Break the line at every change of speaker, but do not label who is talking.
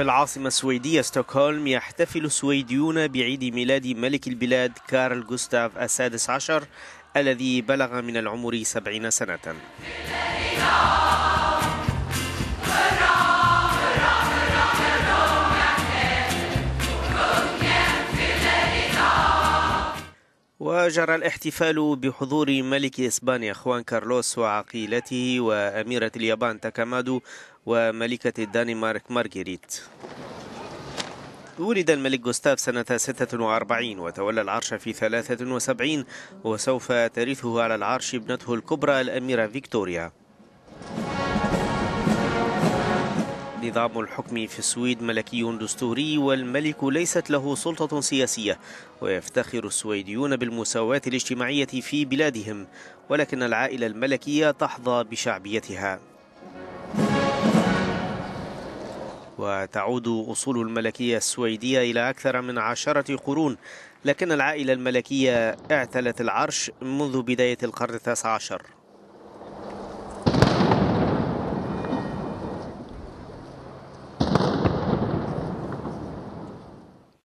في العاصمة السويدية ستوكهولم يحتفل السويديون بعيد ميلاد ملك البلاد كارل جوستاف السادس عشر الذي بلغ من العمر سبعين سنة. وجرى الاحتفال بحضور ملك إسبانيا خوان كارلوس وعقيلته وأميرة اليابان تاكامادو وملكة الدنمارك مارغريت. ولد الملك جوستاف سنة 46 وتولى العرش في 73 وسوف ترثه على العرش ابنته الكبرى الأميرة فيكتوريا. نظام الحكم في السويد ملكي دستوري والملك ليست له سلطة سياسية ويفتخر السويديون بالمساواة الاجتماعية في بلادهم ولكن العائلة الملكية تحظى بشعبيتها. وتعود أصول الملكية السويدية إلى أكثر من عشرة قرون لكن العائلة الملكية اعتلت العرش منذ بداية القرن التاسع عشر.